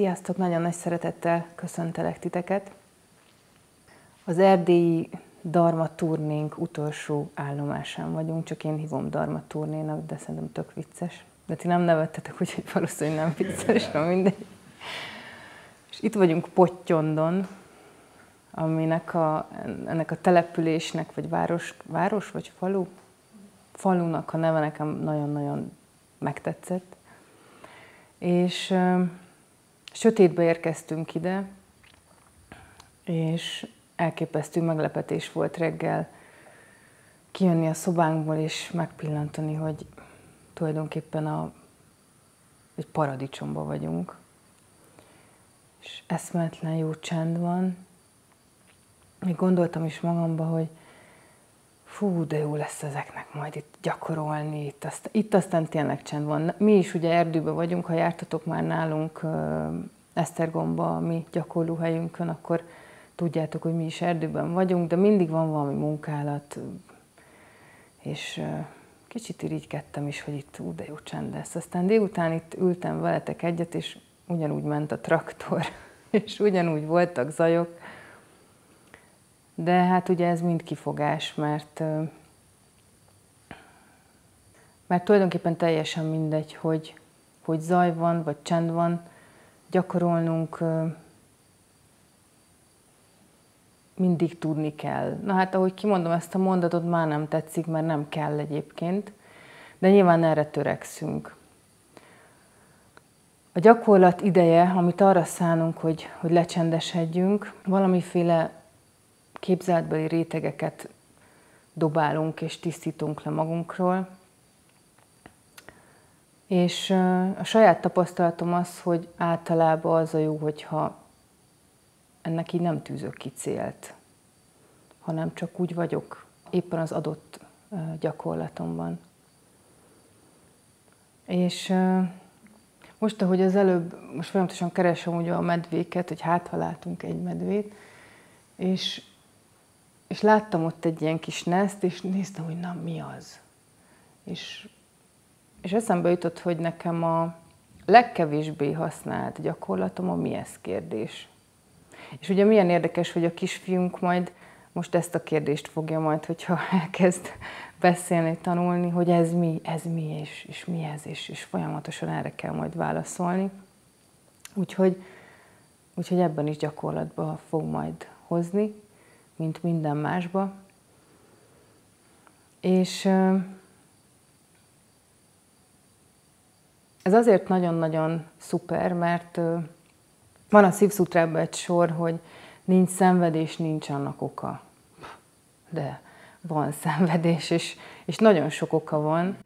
Sziasztok! Nagyon nagy szeretettel köszöntelek titeket. Az erdélyi Dharma turnénk utolsó állomásán vagyunk, csak én hívom Dharma turnénak, de szerintem tök vicces. De ti nem nevettetek, úgyhogy valószínűleg nem vicces, nem mindegy. És itt vagyunk Pottyondon, aminek a, ennek a településnek, vagy város, város vagy falu? Falunak a neve nekem nagyon-nagyon megtetszett. És Sötétbe érkeztünk ide, és elképesztő meglepetés volt reggel kijönni a szobánkból és megpillantani, hogy tulajdonképpen a, egy paradicsomba vagyunk. És eszmetlen jó csend van. Még gondoltam is magamba, hogy fú, de jó lesz ezeknek majd itt gyakorolni, itt, azt, itt aztán tényleg csend van. Mi is ugye erdőben vagyunk, ha jártatok már nálunk Esztergomba, a mi gyakorlóhelyünkön, akkor tudjátok, hogy mi is erdőben vagyunk, de mindig van valami munkálat, és kicsit irigykedtem is, hogy itt ú, de jó csend lesz. Aztán délután itt ültem veletek egyet, és ugyanúgy ment a traktor, és ugyanúgy voltak zajok, de hát ugye ez mind kifogás, mert, mert tulajdonképpen teljesen mindegy, hogy, hogy zaj van, vagy csend van, gyakorolnunk mindig tudni kell. Na hát, ahogy kimondom ezt a mondatot, már nem tetszik, mert nem kell egyébként, de nyilván erre törekszünk. A gyakorlat ideje, amit arra szánunk, hogy, hogy lecsendesedjünk, valamiféle képzeltbeli rétegeket dobálunk és tisztítunk le magunkról. És a saját tapasztalatom az, hogy általában az a jó, hogyha ennek így nem tűzök ki célt, hanem csak úgy vagyok éppen az adott gyakorlatomban. És most, ahogy az előbb, most folyamatosan keresem ugye a medvéket, hogy hát ha látunk egy medvét, és és láttam ott egy ilyen kis neszt, és néztem, hogy na, mi az? És, és eszembe jutott, hogy nekem a legkevésbé használt gyakorlatom a mi ez kérdés. És ugye milyen érdekes, hogy a kisfiunk majd most ezt a kérdést fogja majd, hogyha elkezd beszélni, tanulni, hogy ez mi, ez mi, és, és mi ez, és, és folyamatosan erre kell majd válaszolni. Úgyhogy, úgyhogy ebben is gyakorlatba fog majd hozni mint minden másba. És ez azért nagyon-nagyon szuper, mert van a szívszutrában egy sor, hogy nincs szenvedés, nincs annak oka. De van szenvedés, és, és nagyon sok oka van.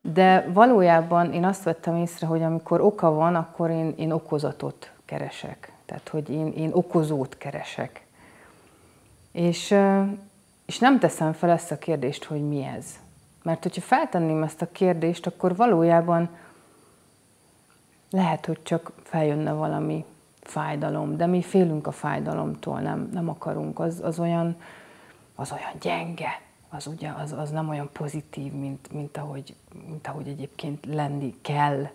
De valójában én azt vettem észre, hogy amikor oka van, akkor én, én okozatot keresek. Tehát, hogy én, én okozót keresek. És, és nem teszem fel ezt a kérdést, hogy mi ez. Mert hogyha feltenném ezt a kérdést, akkor valójában lehet, hogy csak feljönne valami fájdalom, de mi félünk a fájdalomtól, nem, nem akarunk. Az, az, olyan, az olyan gyenge, az, ugye, az, az nem olyan pozitív, mint, mint, ahogy, mint ahogy egyébként lenni kell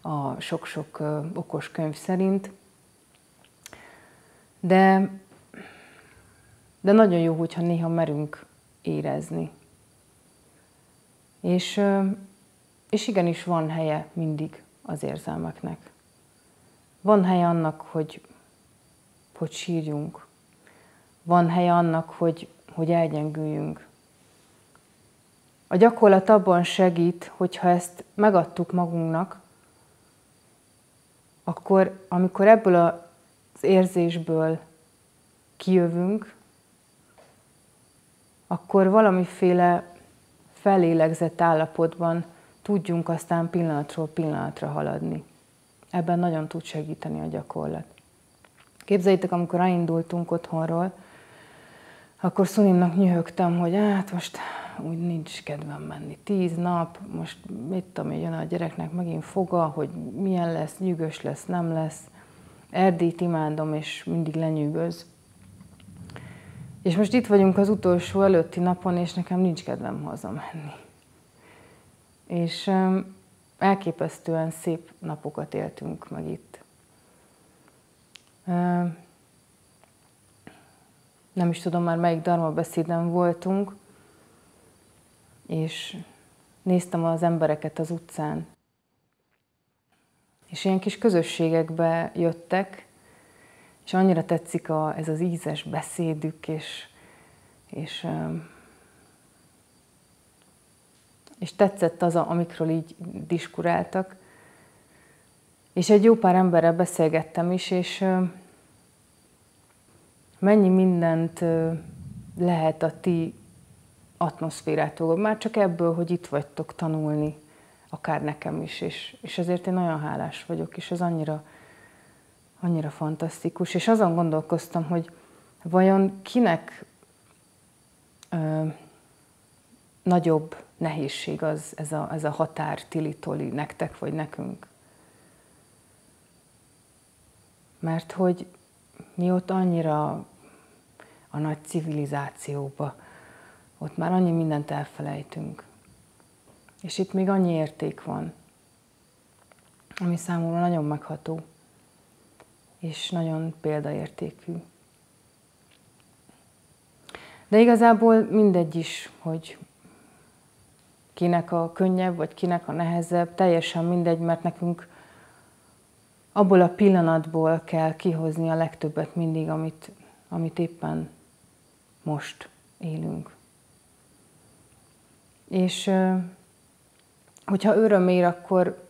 a sok-sok okos könyv szerint. De de nagyon jó, hogyha néha merünk érezni. És, és igenis van helye mindig az érzelmeknek. Van helye annak, hogy, hogy sírjunk. Van helye annak, hogy, hogy elgyengüljünk. A gyakorlat abban segít, hogyha ezt megadtuk magunknak, akkor amikor ebből az érzésből kijövünk, akkor valamiféle felélegzett állapotban tudjunk aztán pillanatról pillanatra haladni. Ebben nagyon tud segíteni a gyakorlat. Képzeljétek, amikor elindultunk otthonról, akkor Szunimnak nyöhögtem, hogy hát most úgy nincs kedvem menni. Tíz nap, most mit tudom, jön a gyereknek megint foga, hogy milyen lesz, nyűgös lesz, nem lesz. Erdélyt imádom, és mindig lenyűgöz. És most itt vagyunk az utolsó előtti napon, és nekem nincs kedvem hazamenni. És elképesztően szép napokat éltünk meg itt. Nem is tudom már melyik darma beszéden voltunk, és néztem az embereket az utcán. És ilyen kis közösségekbe jöttek, és annyira tetszik a, ez az ízes beszédük, és, és, és tetszett az, amikről így diskuráltak. És egy jó pár emberrel beszélgettem is, és mennyi mindent lehet a ti atmoszférától, már csak ebből, hogy itt vagytok tanulni, akár nekem is, és, és ezért én nagyon hálás vagyok, és ez annyira, annyira fantasztikus. És azon gondolkoztam, hogy vajon kinek ö, nagyobb nehézség az ez a, ez a határ tilitoli nektek vagy nekünk. Mert hogy mi ott annyira a nagy civilizációba, ott már annyi mindent elfelejtünk. És itt még annyi érték van, ami számomra nagyon megható, és nagyon példaértékű. De igazából mindegy is, hogy kinek a könnyebb, vagy kinek a nehezebb, teljesen mindegy, mert nekünk abból a pillanatból kell kihozni a legtöbbet mindig, amit, amit éppen most élünk. És hogyha öröm ér, akkor,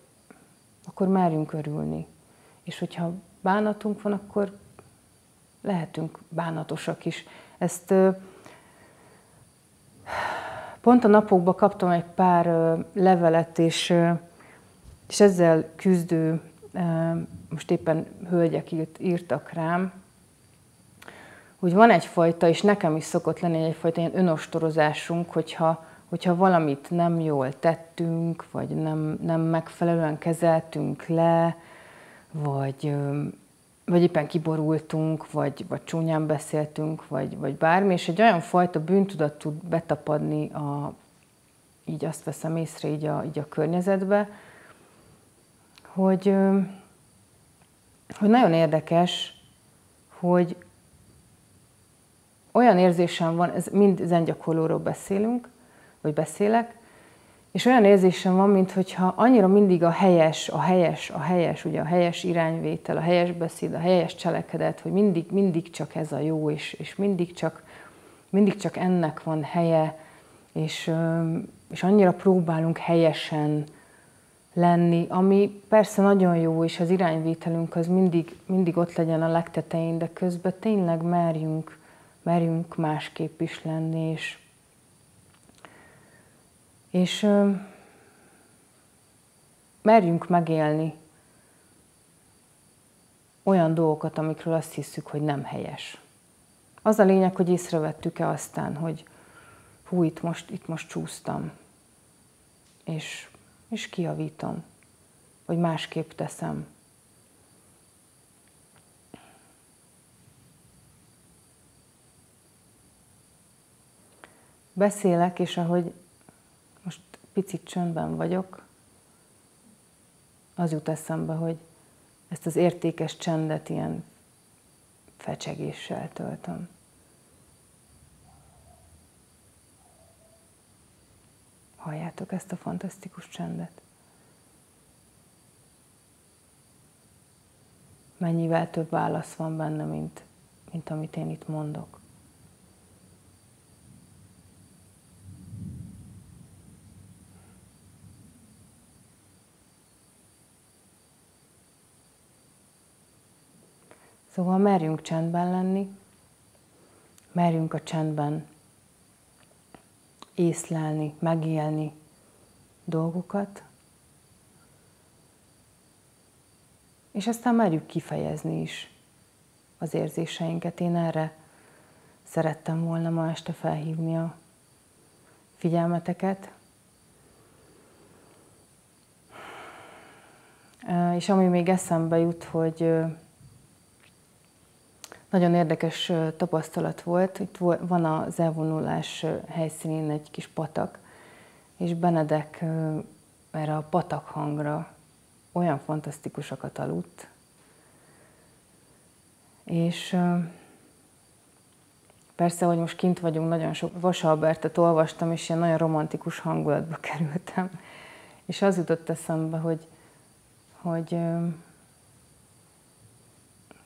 akkor merjünk örülni. És hogyha bánatunk van, akkor lehetünk bánatosak is. Ezt pont a napokban kaptam egy pár levelet, és, és ezzel küzdő, most éppen hölgyek írt, írtak rám, hogy van egyfajta, és nekem is szokott lenni egyfajta ilyen önostorozásunk, hogyha, hogyha valamit nem jól tettünk, vagy nem, nem megfelelően kezeltünk le, vagy, vagy éppen kiborultunk, vagy, vagy csúnyán beszéltünk, vagy, vagy bármi, és egy olyan fajta bűntudat tud betapadni, a, így azt veszem észre így a, így a környezetbe, hogy, hogy nagyon érdekes, hogy olyan érzésem van, ez mind zengyakorlóról beszélünk, vagy beszélek, és olyan érzésem van, mintha annyira mindig a helyes, a helyes, a helyes, ugye a helyes irányvétel, a helyes beszéd, a helyes cselekedet, hogy mindig, mindig csak ez a jó, és, és mindig, csak, mindig csak ennek van helye, és, és annyira próbálunk helyesen lenni, ami persze nagyon jó, és az irányvételünk az mindig, mindig ott legyen a legtetején, de közben tényleg merjünk, merjünk másképp is lenni, és, és ö, merjünk megélni olyan dolgokat, amikről azt hiszük, hogy nem helyes. Az a lényeg, hogy észrevettük-e aztán, hogy hú, itt most, itt most csúsztam, és, és kiavítom, vagy másképp teszem. beszélek, és ahogy picit csöndben vagyok, az jut eszembe, hogy ezt az értékes csendet ilyen fecsegéssel töltöm. Halljátok ezt a fantasztikus csendet? Mennyivel több válasz van benne, mint, mint amit én itt mondok. Szóval merjünk csendben lenni, merjünk a csendben észlelni, megélni dolgokat, és aztán merjük kifejezni is az érzéseinket. Én erre szerettem volna ma este felhívni a figyelmeteket. És ami még eszembe jut, hogy nagyon érdekes tapasztalat volt. Itt van az elvonulás helyszínén egy kis patak, és Benedek erre a patak hangra olyan fantasztikusakat aludt. És persze, hogy most kint vagyunk, nagyon sok Vasalbertet olvastam, és ilyen nagyon romantikus hangulatba kerültem. És az jutott eszembe, hogy, hogy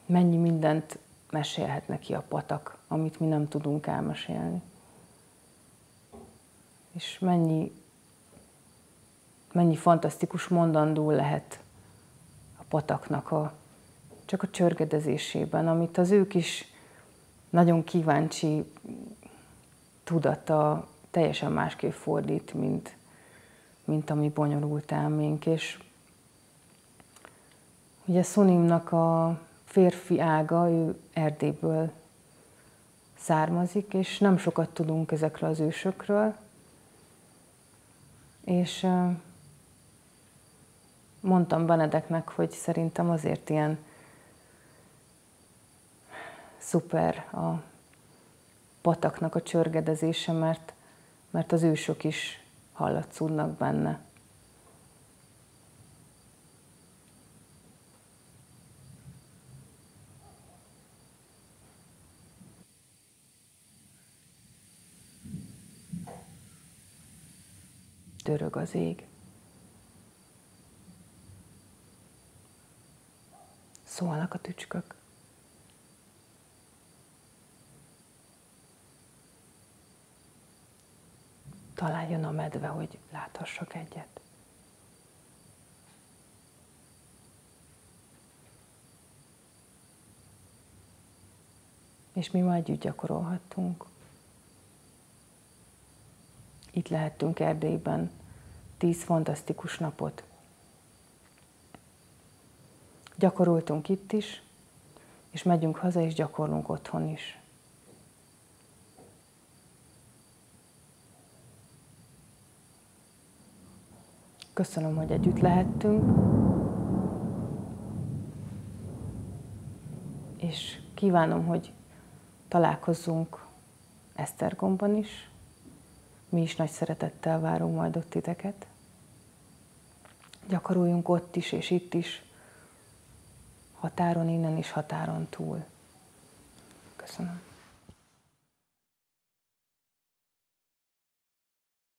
mennyi mindent mesélhet neki a patak, amit mi nem tudunk elmesélni. És mennyi, mennyi fantasztikus mondandó lehet a pataknak a, csak a csörgedezésében, amit az ők is nagyon kíváncsi tudata teljesen másképp fordít, mint, mint a mi bonyolult elménk. És ugye Szunimnak a férfi ága, ő Erdélyből származik, és nem sokat tudunk ezekről az ősökről. És mondtam Benedeknek, hogy szerintem azért ilyen szuper a pataknak a csörgedezése, mert, mert az ősök is hallatszódnak benne. Az ég. Szólnak a tücskök. találjon a medve, hogy láthassak egyet. És mi ma együtt gyakorolhattunk. Itt lehettünk Erdélyben tíz fantasztikus napot. Gyakoroltunk itt is, és megyünk haza, és gyakorlunk otthon is. Köszönöm, hogy együtt lehettünk. És kívánom, hogy találkozzunk Esztergomban is. Mi is nagy szeretettel várunk majd ott titeket. Gyakoroljunk ott is és itt is, határon innen is, határon túl. Köszönöm.